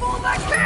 The king!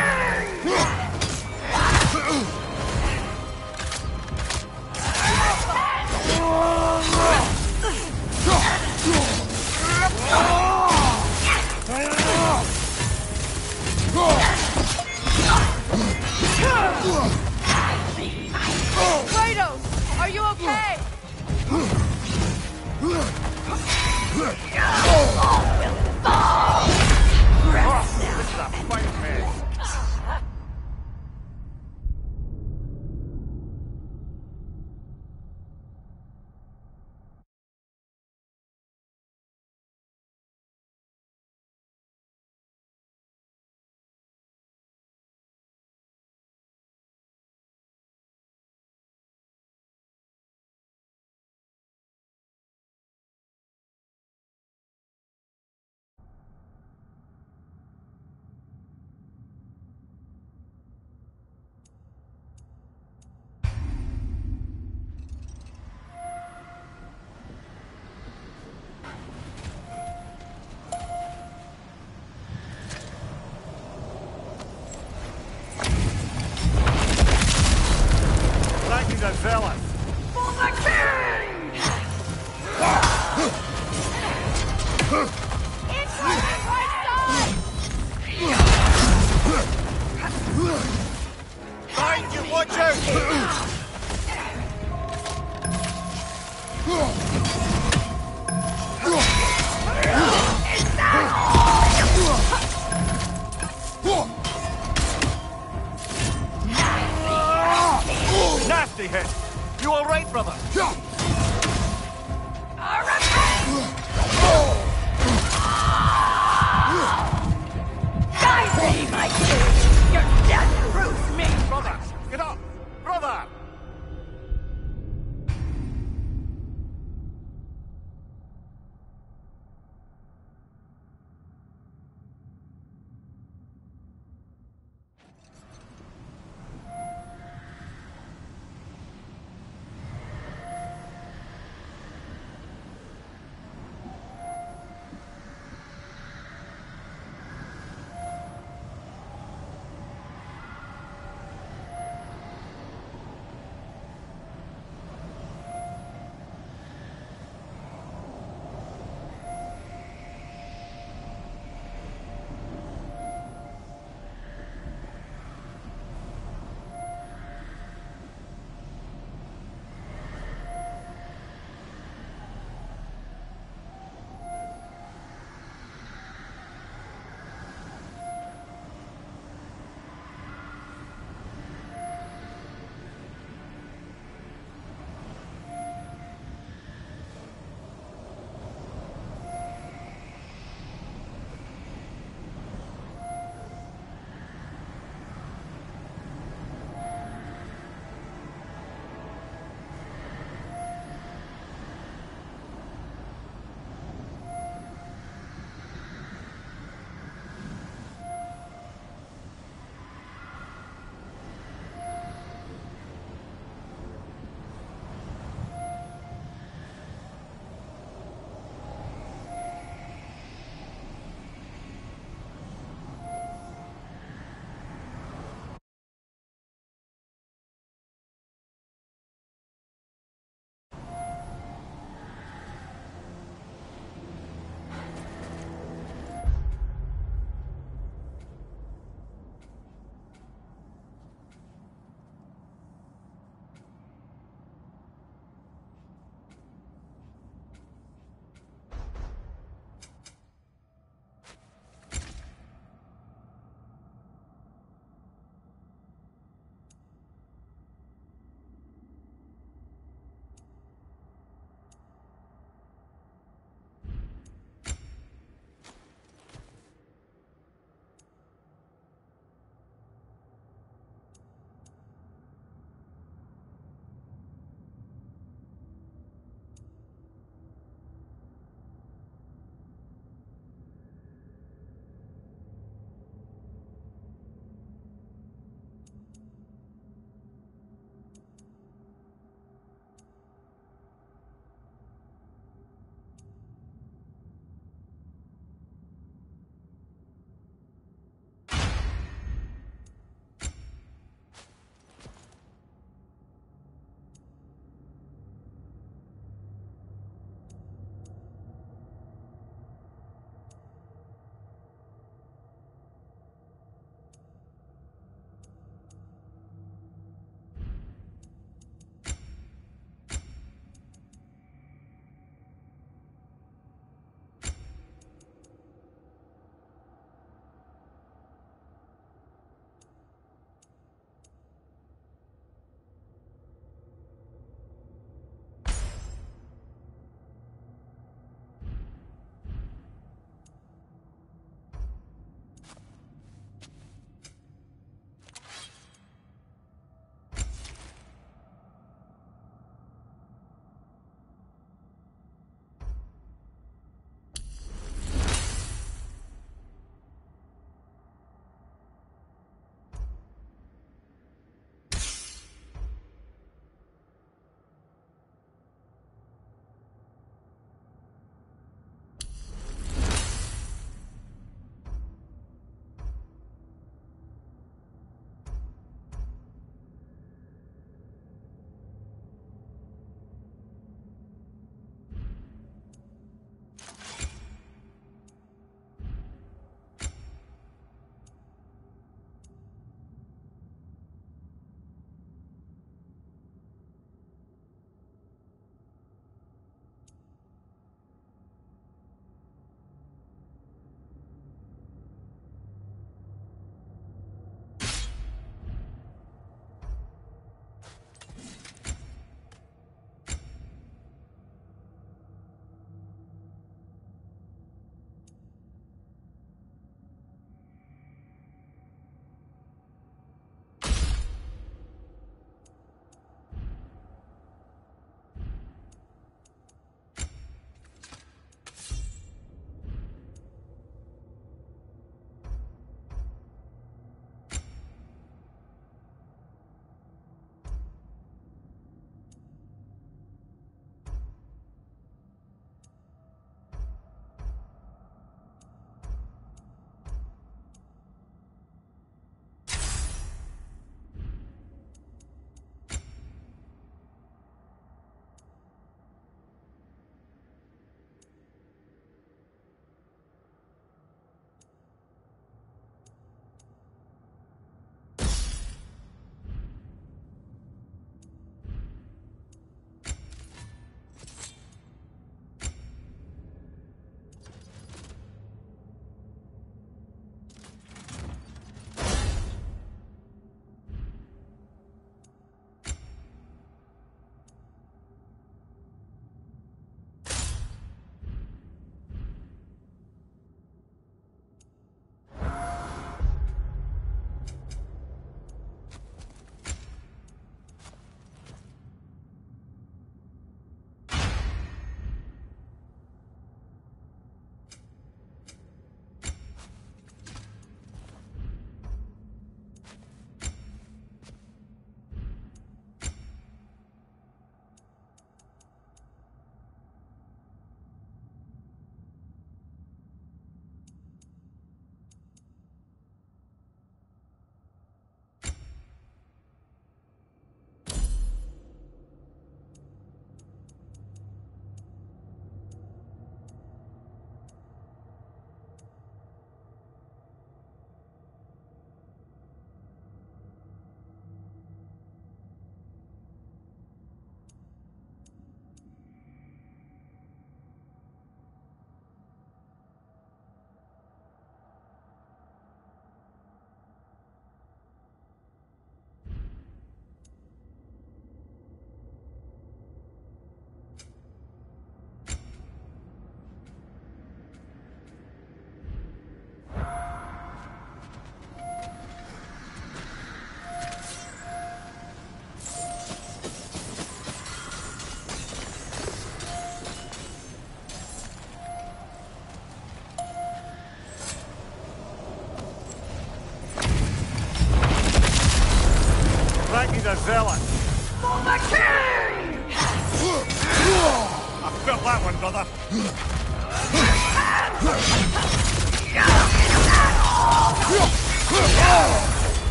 Zealot.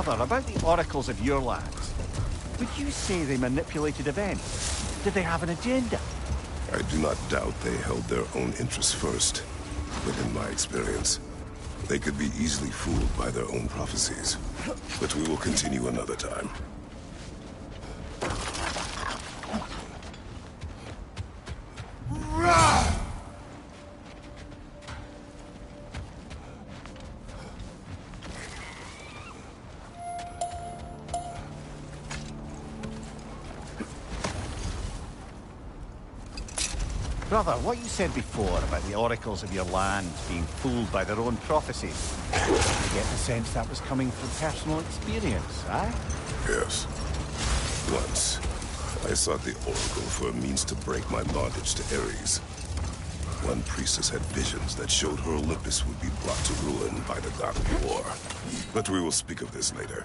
About the oracles of your lands, would you say they manipulated events? Did they have an agenda? I do not doubt they held their own interests first. But in my experience, they could be easily fooled by their own prophecies. But we will continue another time. What you said before about the oracles of your lands being fooled by their own prophecies, I get the sense that was coming from personal experience, eh? Yes. Once, I sought the Oracle for a means to break my bondage to Ares. One priestess had visions that showed her Olympus would be brought to ruin by the god of war. But we will speak of this later.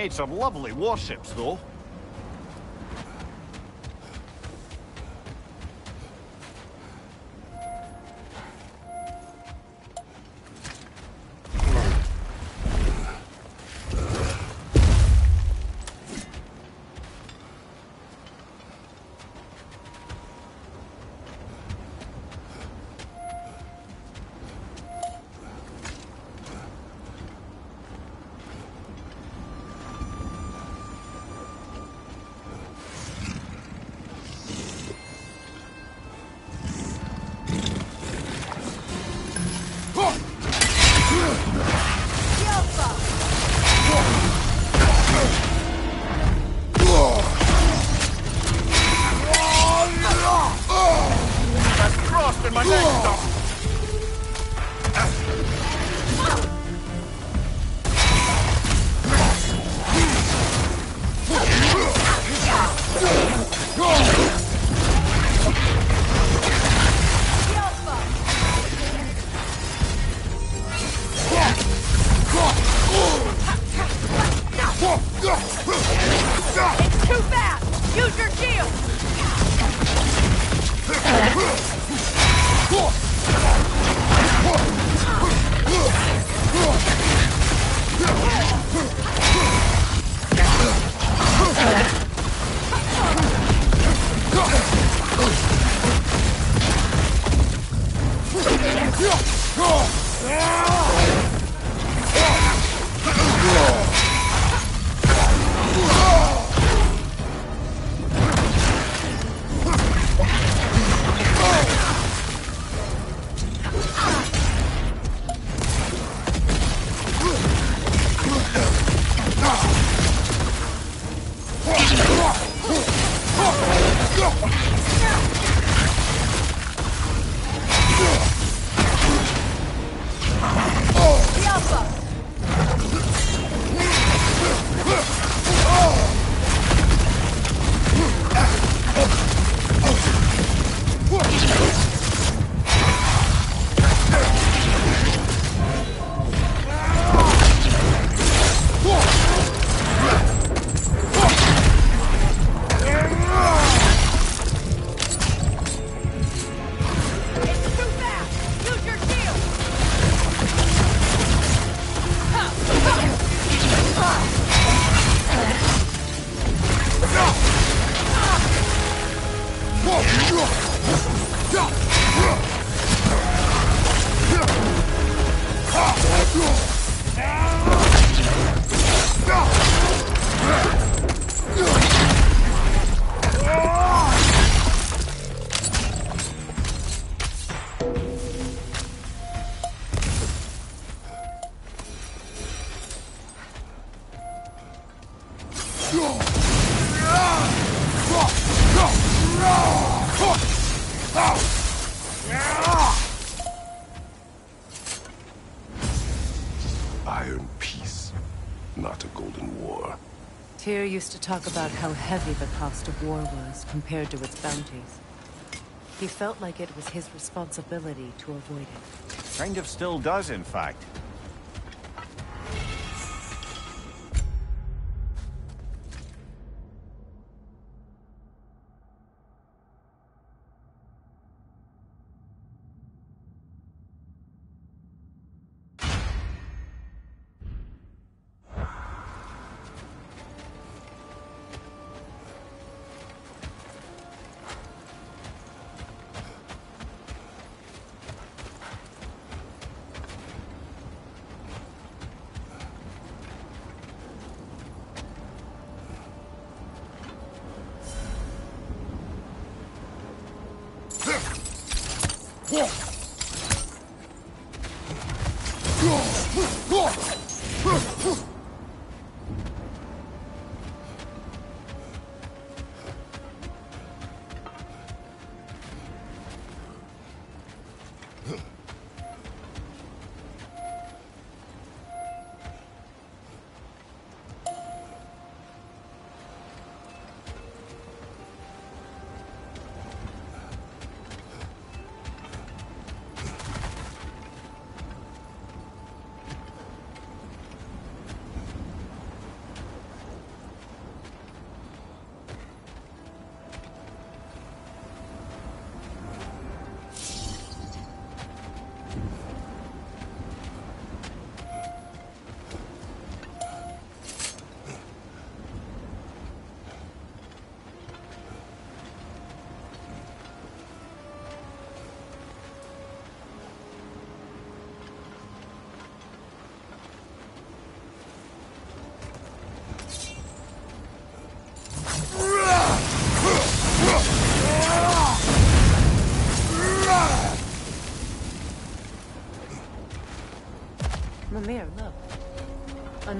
Made some lovely warships, though. Tyr used to talk about how heavy the cost of war was compared to its bounties. He felt like it was his responsibility to avoid it. Kind of still does, in fact.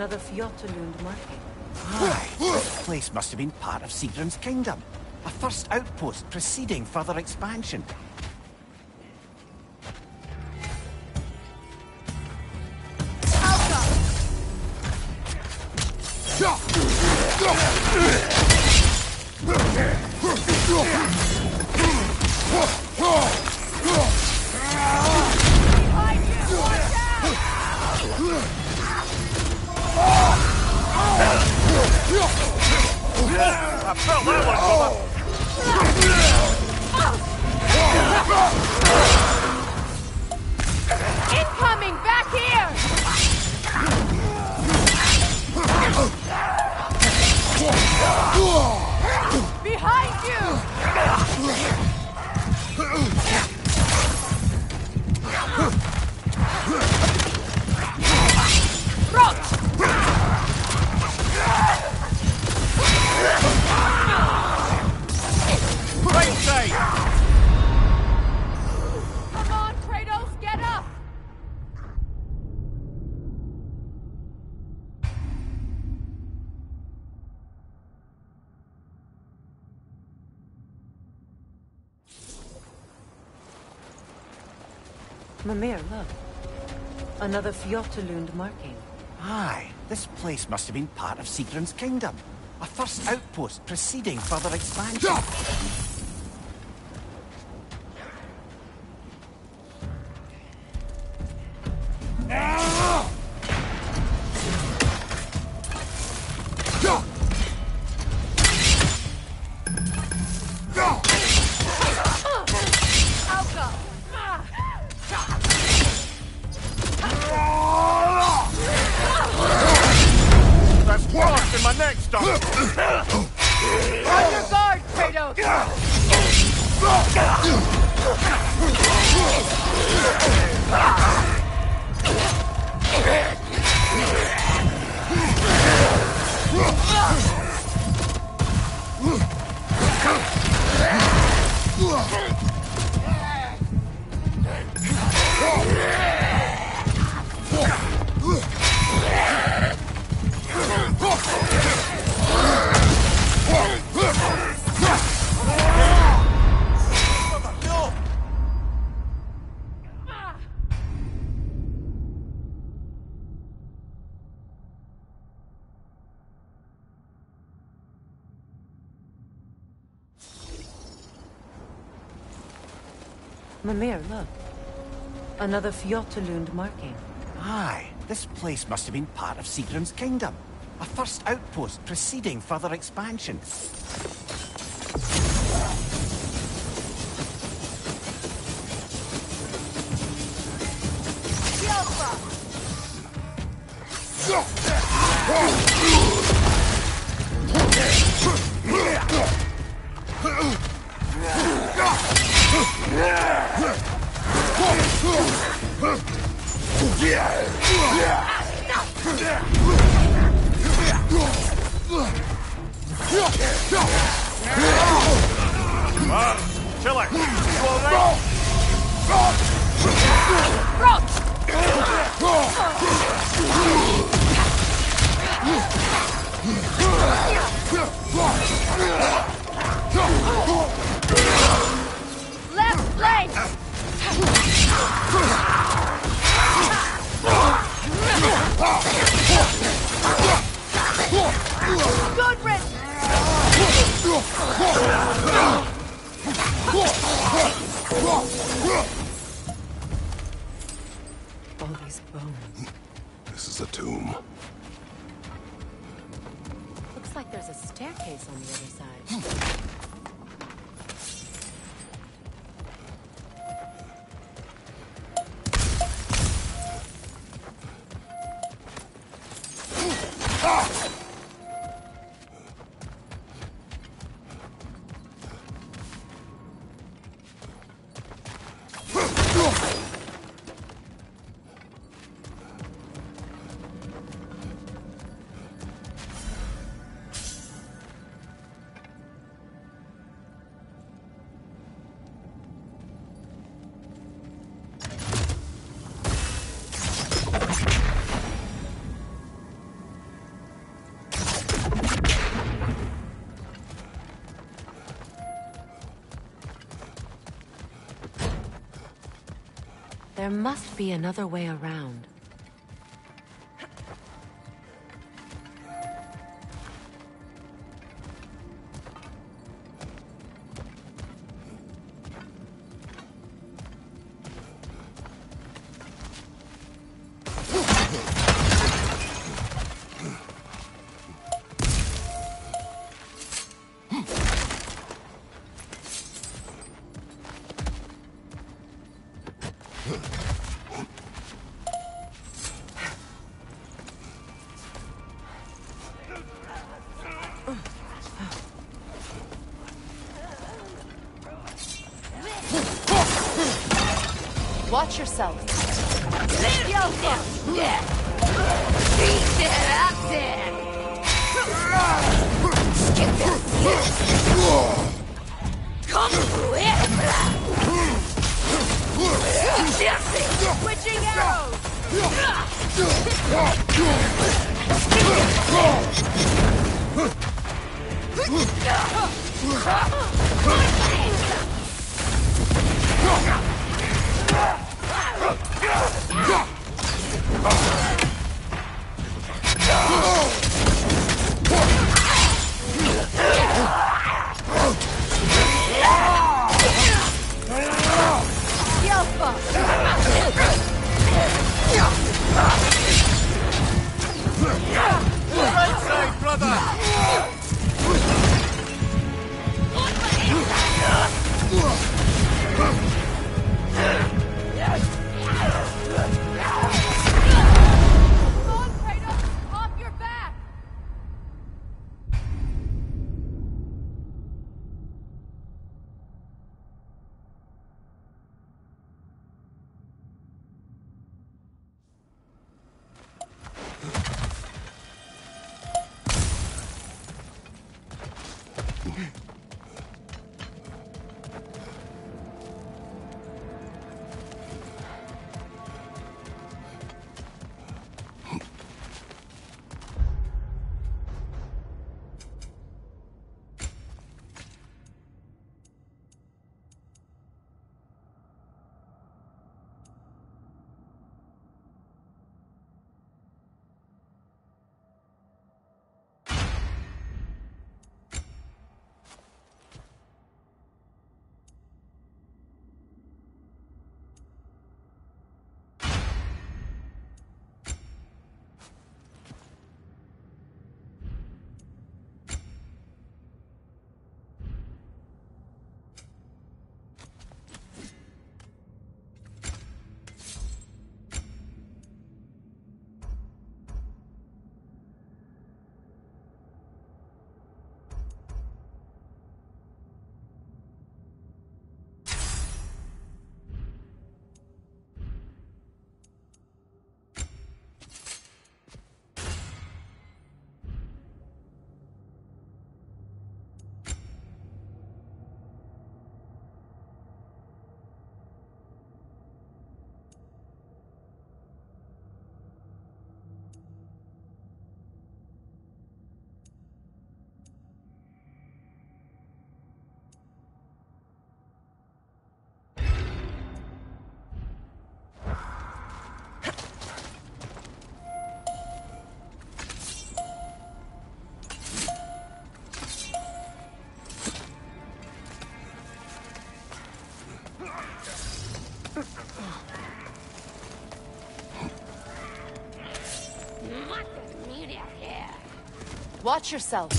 Another Fjotalund. Aye, this place must have been part of Sigrun's kingdom. A first outpost preceding further expansion. Another Fjotalund marking. Aye, this place must have been part of Sigrun's kingdom. A first outpost preceding further expansion. Mimir, look. Another Fjotalund marking. Aye, this place must have been part of Sigrun's kingdom. A first outpost preceding further expansion. Be another way around. Watch yourself. Switching arrows! Great save, brother! Watch yourself.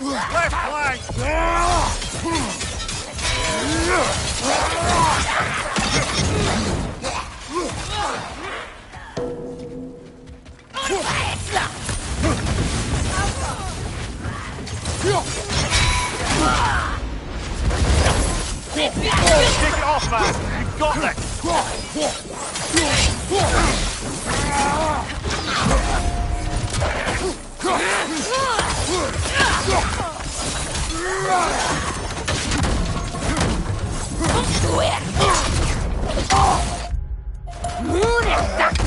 Left flank! Take it off, man! You've got this!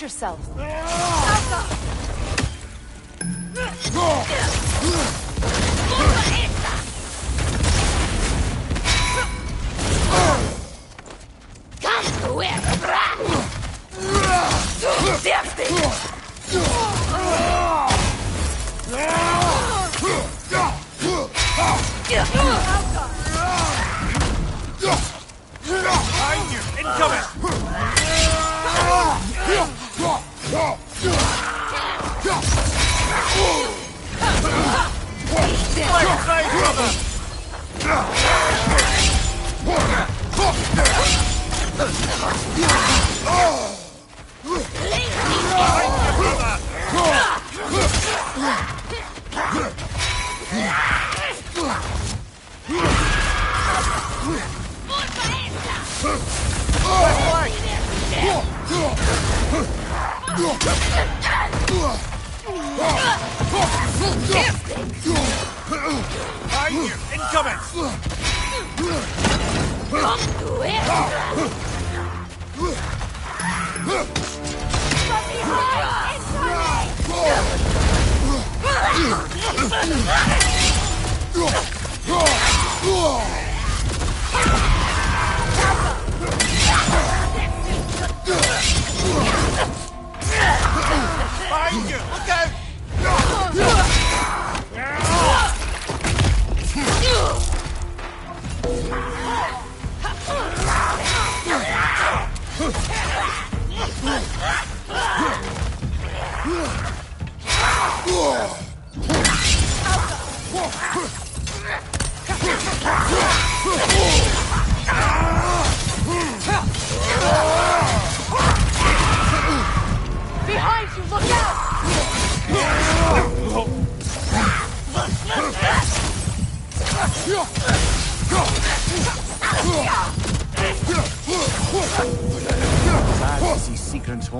Yourself.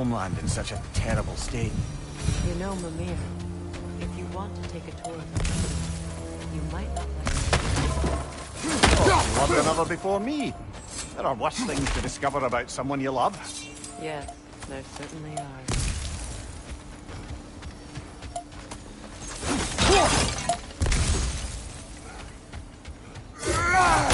homeland in such a terrible state? You know, Mimir, if you want to take a tour of the city, you might not like oh, loved another before me. There are worse things to discover about someone you love. Yes, there certainly are. Ah!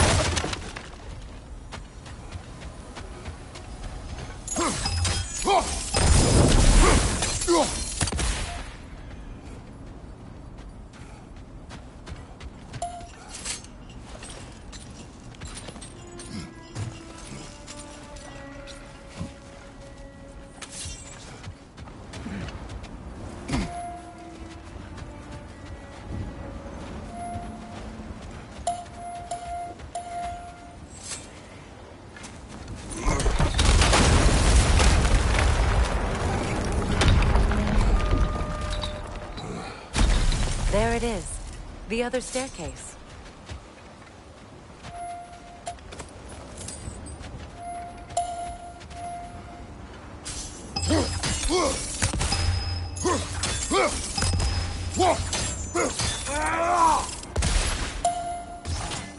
The other staircase.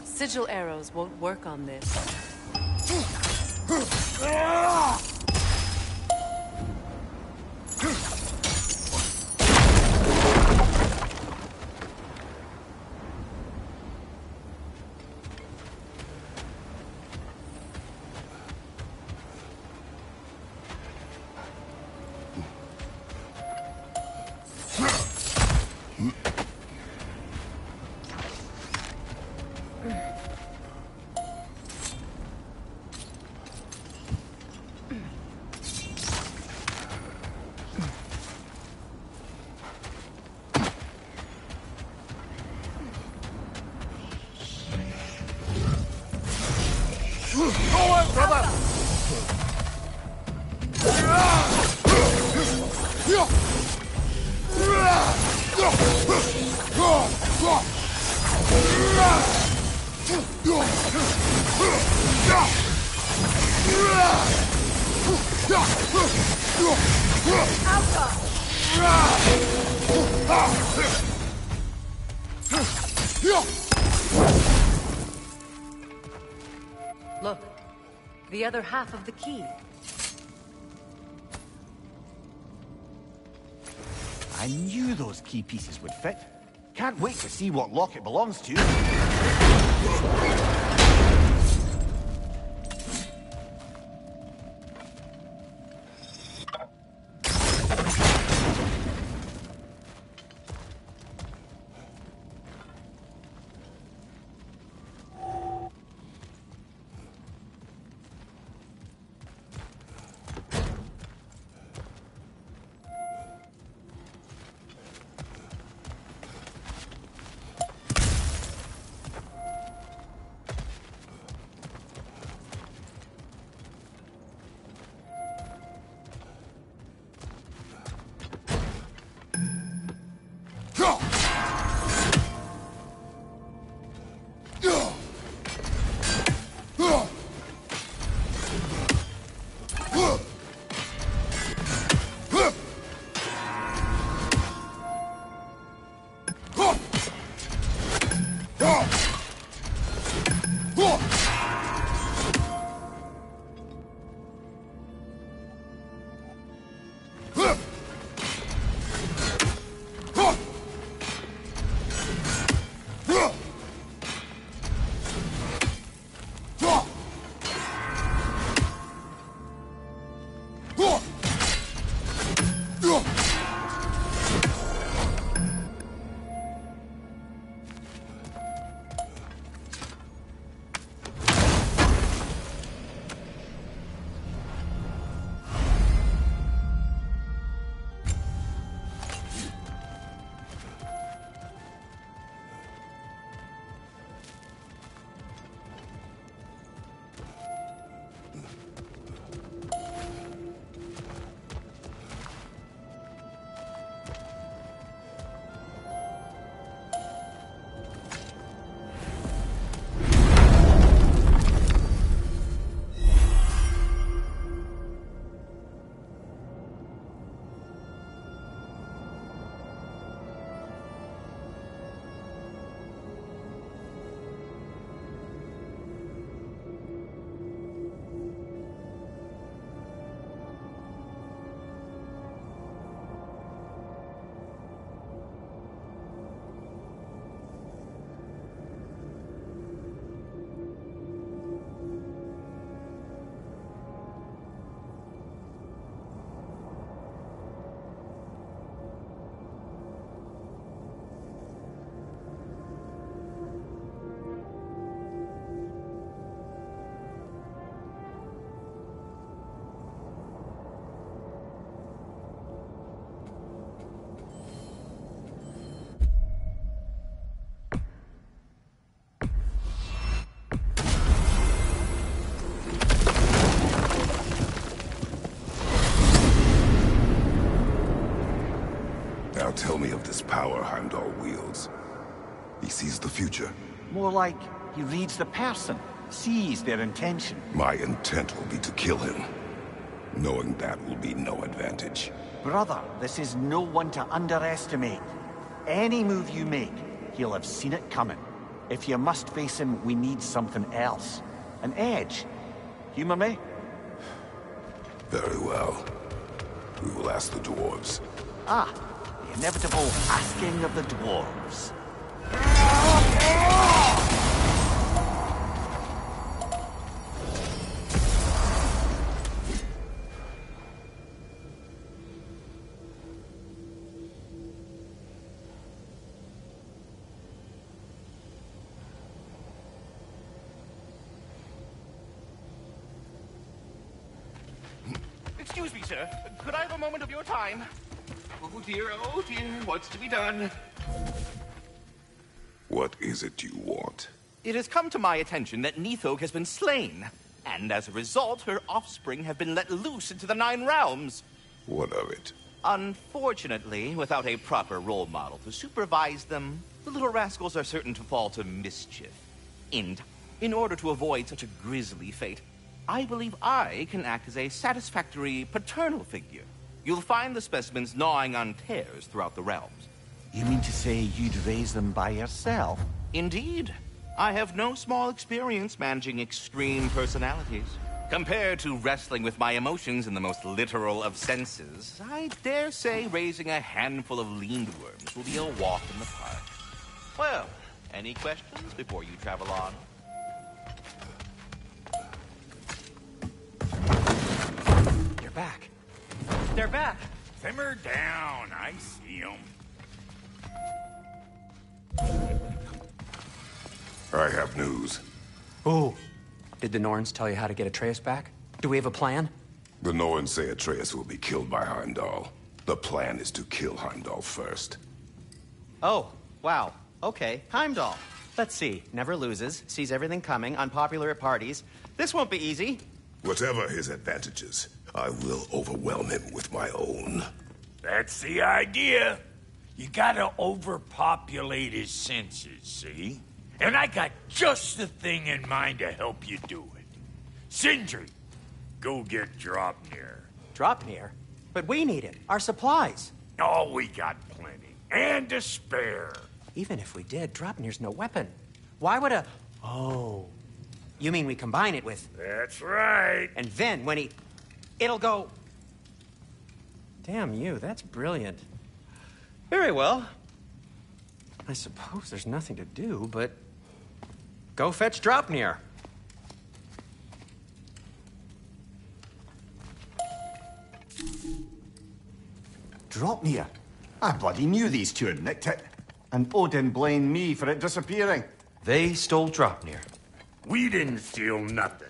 Sigil arrows won't work on this. Other half of the key. I knew those key pieces would fit. Can't wait to see what lock it belongs to. Tell me of this power Heimdall wields. He sees the future. More like he reads the person, sees their intention. My intent will be to kill him. Knowing that will be no advantage. Brother, this is no one to underestimate. Any move you make, he'll have seen it coming. If you must face him, we need something else. An edge. Humor me? Very well. We will ask the dwarves. Inevitable asking of the dwarves. Excuse me, sir. Could I have a moment of your time? Oh dear, oh dear, what's to be done? What is it you want? It has come to my attention that Nidhogg has been slain, and as a result, her offspring have been let loose into the Nine Realms. What of it? Unfortunately, without a proper role model to supervise them, the little rascals are certain to fall to mischief. And in order to avoid such a grisly fate, I believe I can act as a satisfactory paternal figure. You'll find the specimens gnawing on tears throughout the realms. You mean to say you'd raise them by yourself? Indeed. I have no small experience managing extreme personalities. Compared to wrestling with my emotions in the most literal of senses, I dare say raising a handful of leaned worms will be a walk in the park. Well, any questions before you travel on? You're back. They're back. Simmer down. I see them. I have news. Ooh. Did the Norns tell you how to get Atreus back? Do we have a plan? The Norns say Atreus will be killed by Heimdall. The plan is to kill Heimdall first. Oh, wow. Okay, Heimdall. Let's see. Never loses, sees everything coming, unpopular at parties. This won't be easy. Whatever his advantages, I will overwhelm him with my own. That's the idea. You gotta overpopulate his senses, see? And I got just the thing in mind to help you do it. Sindri, go get Draupnir. Draupnir? But we need it. Our supplies. Oh, we got plenty. And to spare. Even if we did, Draupnir's no weapon. Why would a... Oh. You mean we combine it with... That's right. And then when he... It'll go... Damn you, that's brilliant. Very well. I suppose there's nothing to do, but... Go fetch Draupnir. Draupnir. I bloody knew these two had nicked it. And Odin blamed me for it disappearing. They stole Draupnir. We didn't steal nothing.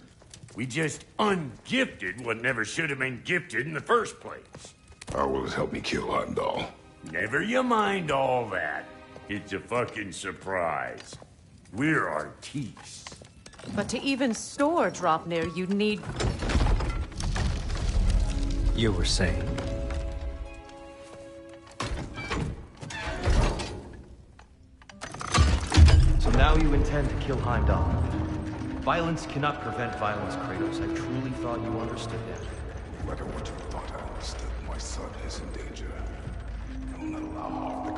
We just ungifted what never should have been gifted in the first place. How will it help me kill Heimdall? Never you mind all that. It's a fucking surprise. We're artistes. But to even store Draupnir, you'd need... You were saying? So now you intend to kill Heimdall. Violence cannot prevent violence, Kratos. I truly thought you understood that. No matter what you thought I understood, my son is in danger. I will not allow to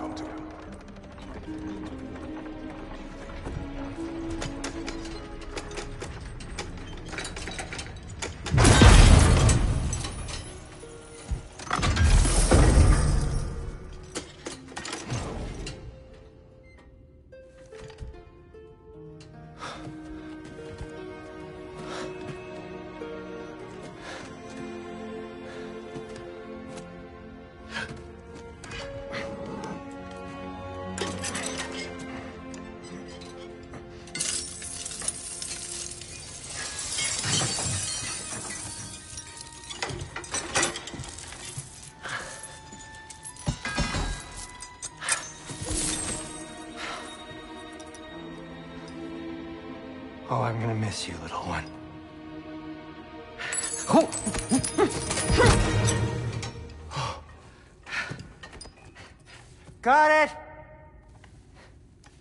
I'm gonna miss you, little one. Got it!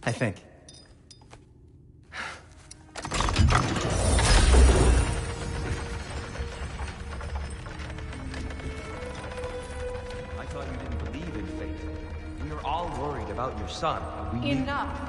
I think. I thought you didn't believe in fate. We were all worried about your son. We knew- Enough!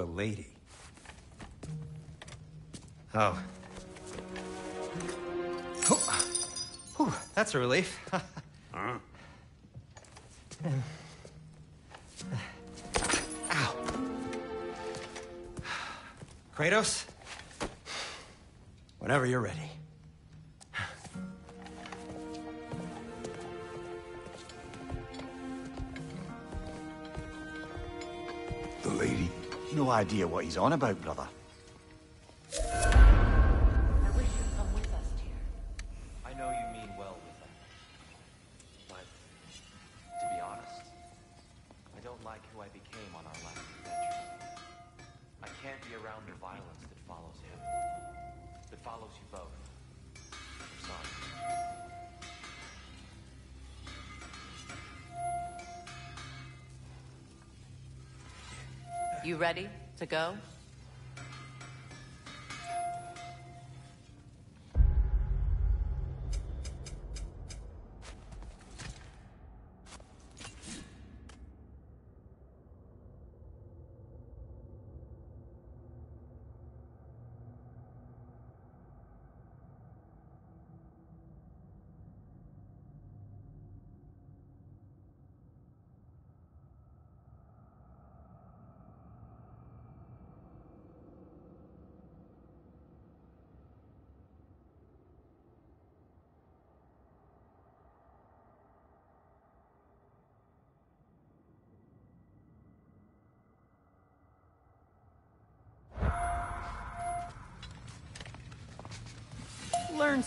the lady. Oh. Whew. Whew, that's a relief. Huh? Ow. Kratos? Whenever you're ready. No idea what he's on about, brother. I wish you'd come with us, dear. I know you mean well with them. But, to be honest, I don't like who I became on our last adventure. I can't be around the violence that follows him. That follows you both. Your son. You ready to go?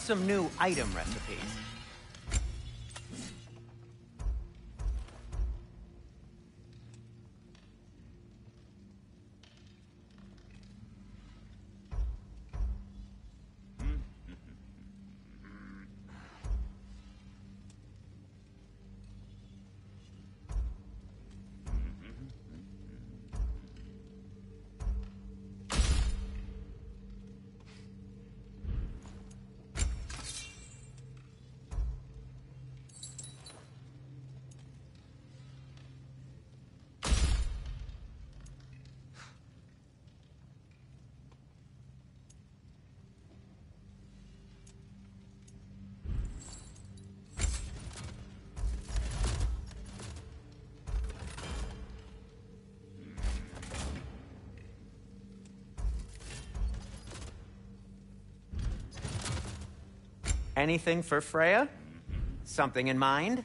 Some new item recipes. Anything for Freya? Something in mind?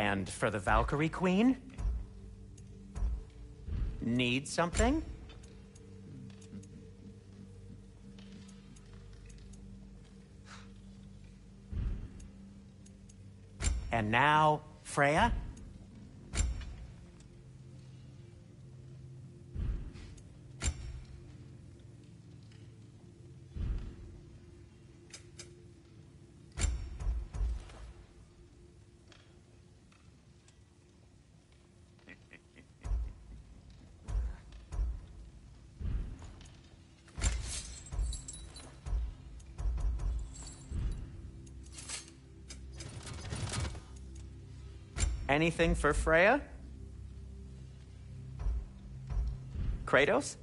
And for the Valkyrie Queen? Need something? And now, Freya? Anything for Freya? Kratos?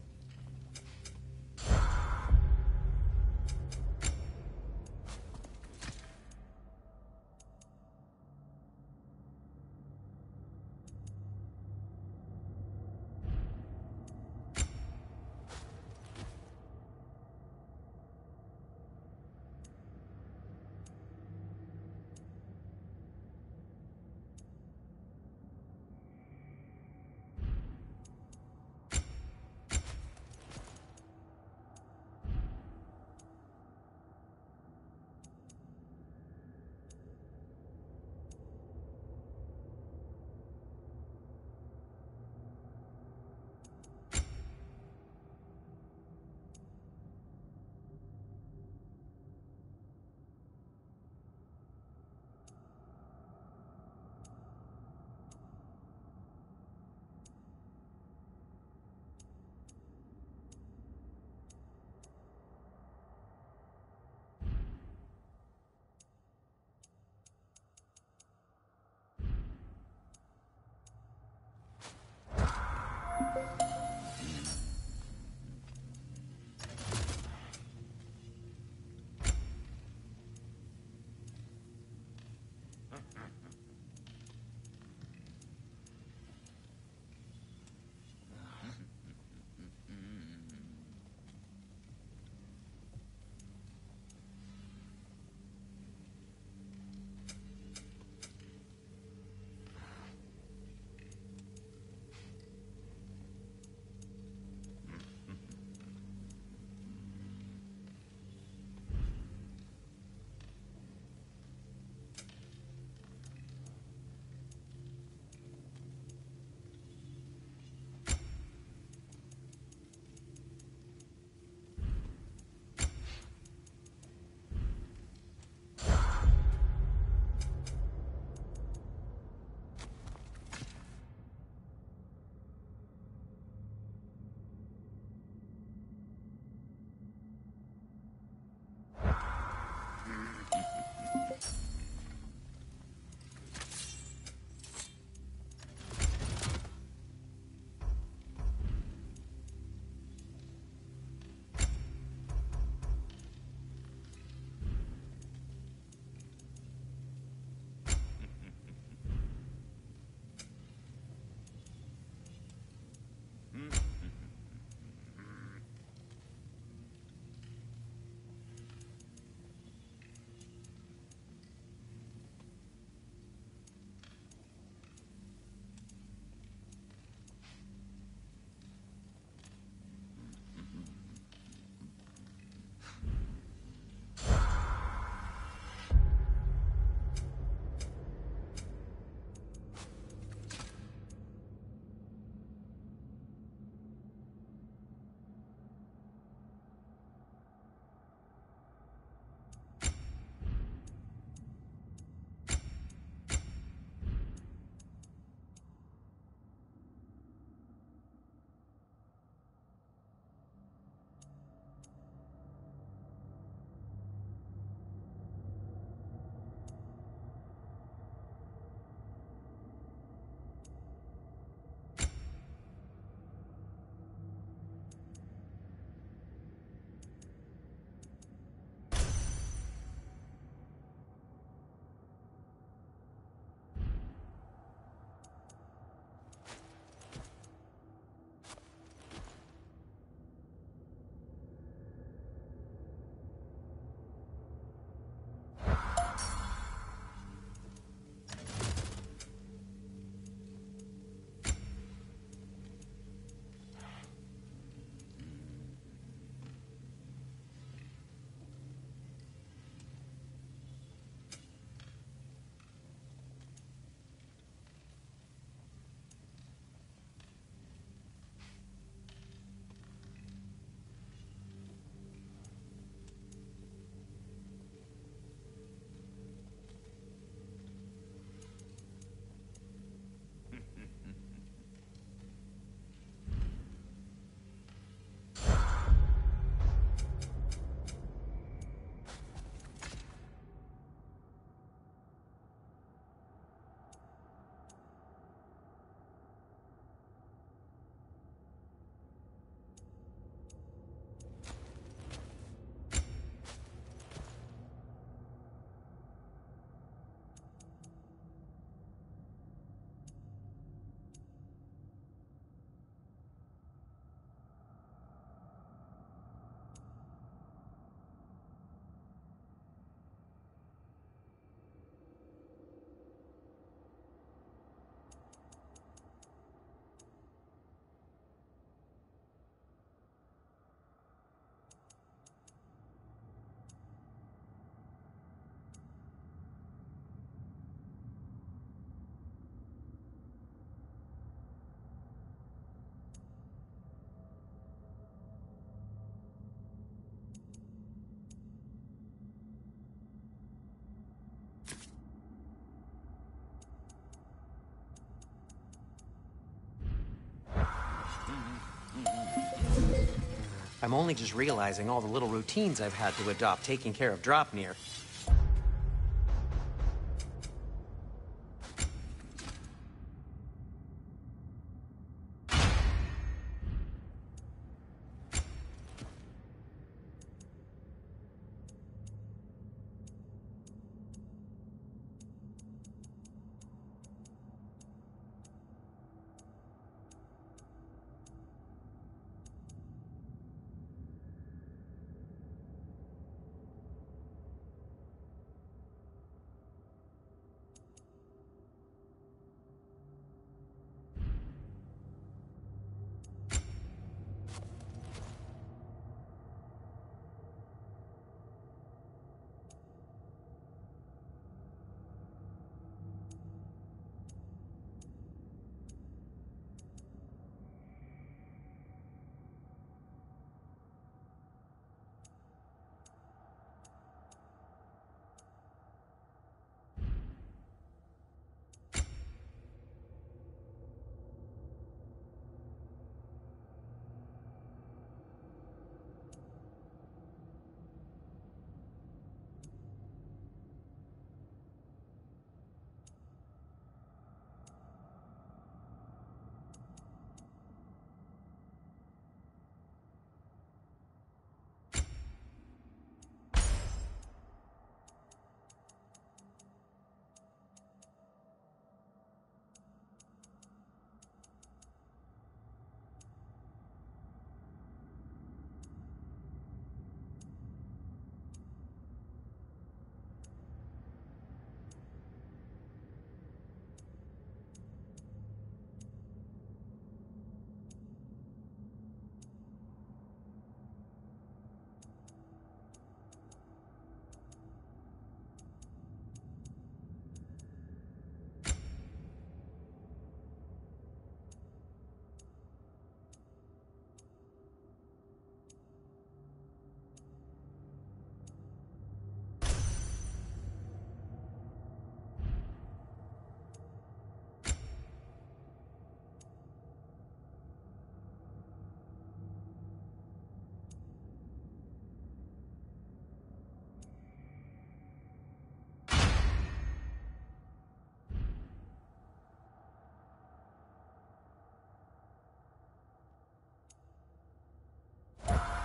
I'm only just realizing all the little routines I've had to adopt taking care of Draupnir.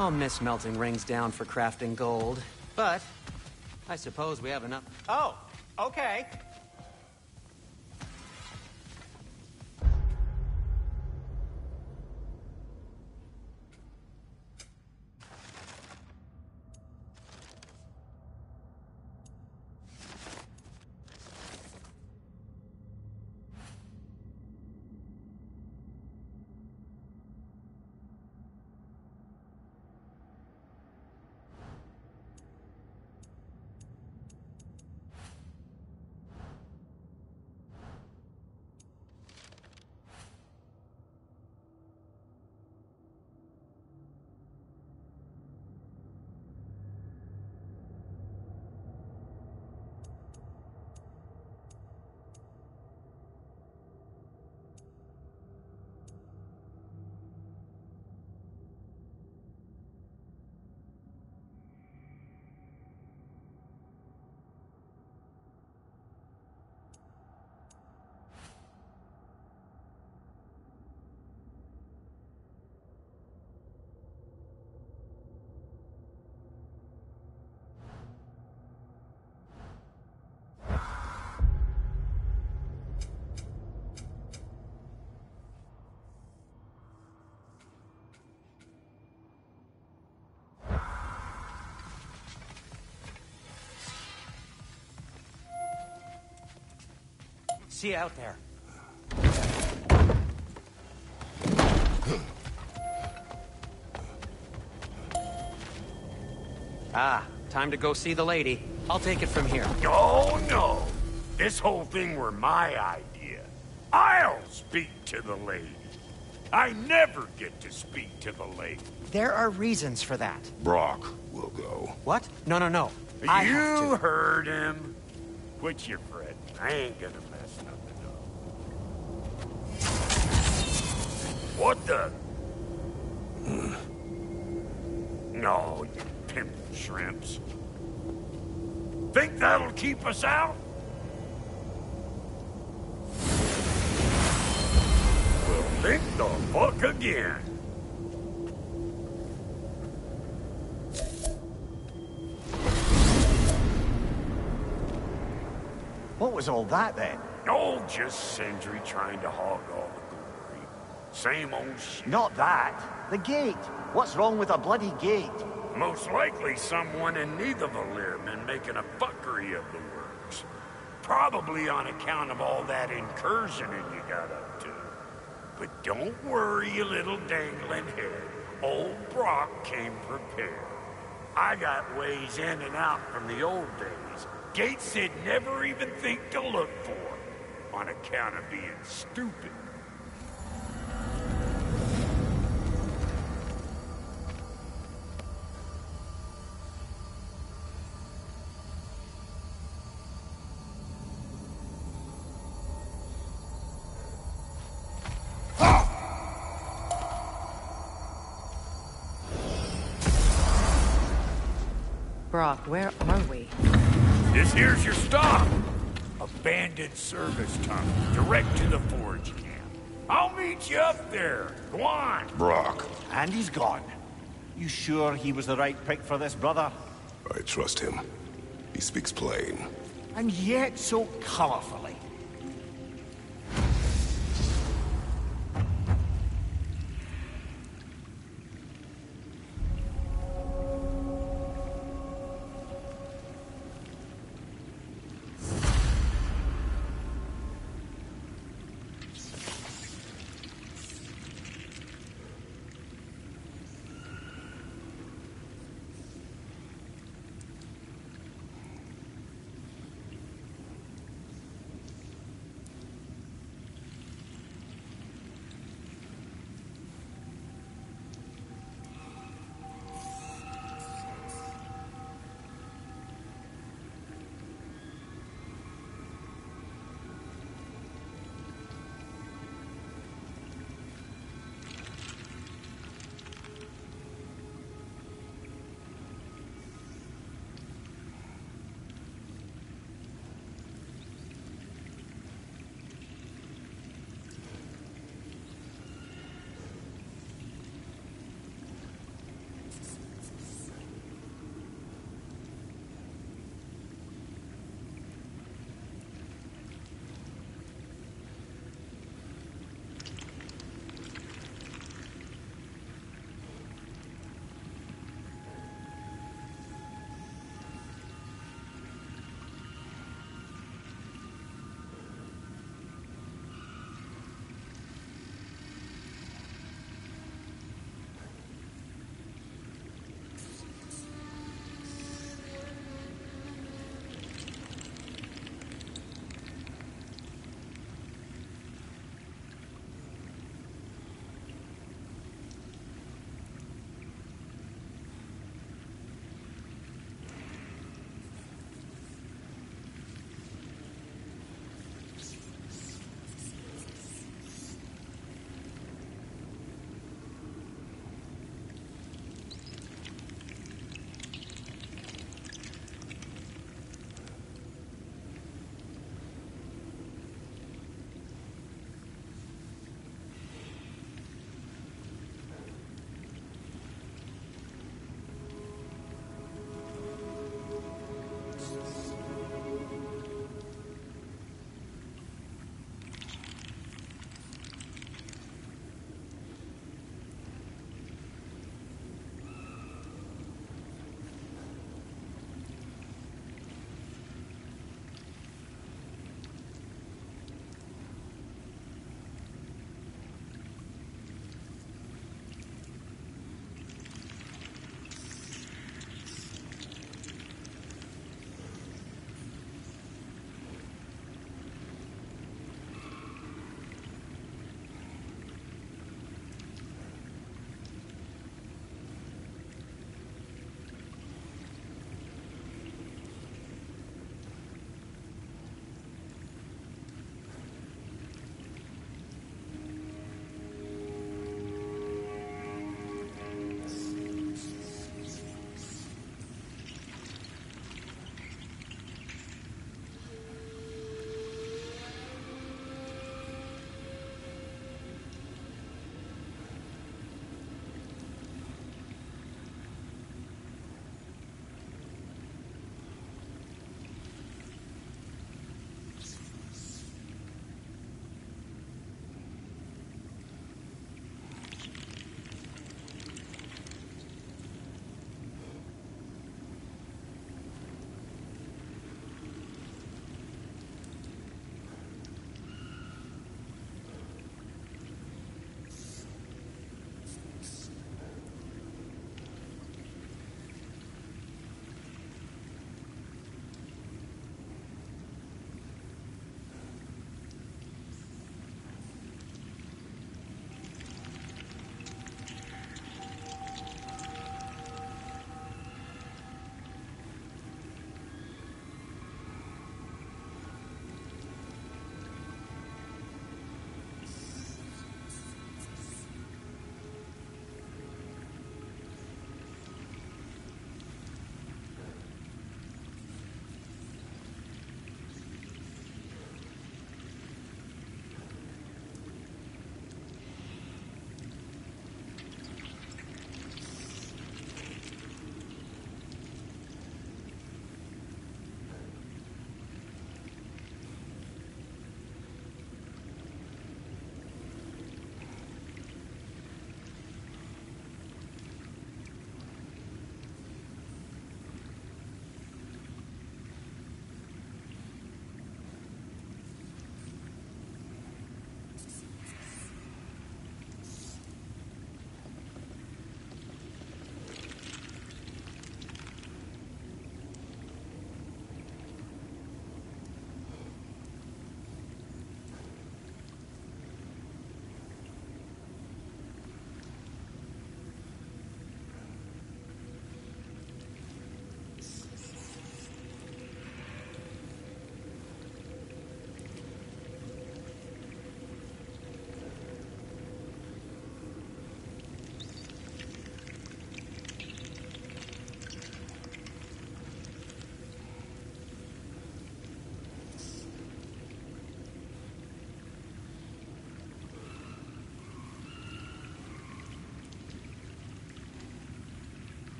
I'll miss melting rings down for crafting gold, but I suppose we have enough. Oh, okay. See you out there. Ah, time to go see the lady. I'll take it from here. Oh, no. This whole thing were my idea. I'll speak to the lady. I never get to speak to the lady. There are reasons for that. Brok will go. What? No, no, no. I you heard him. Quit your fretting. I ain't gonna mess nothing up. What the? Hmm. No, you pimp shrimps. Think that'll keep us out? We'll think the fuck again. What was all that then? Oh, just Sindri trying to hog glory. Same old. Not that. The gate. What's wrong with a bloody gate? Most likely someone in Nidavellir been making a fuckery of the works. Probably on account of all that incursioning you got up to. But don't worry, you little dangling head. Old Brok came prepared. I got ways in and out from the old days. Gates he'd never even think to look for, on account of being stupid. Brok, where are we? This here's your stop. Abandoned service tunnel, direct to the forge camp. I'll meet you up there. Go on. Brok, And he's gone. You sure he was the right pick for this, brother? I trust him. He speaks plain. And yet so colorfully.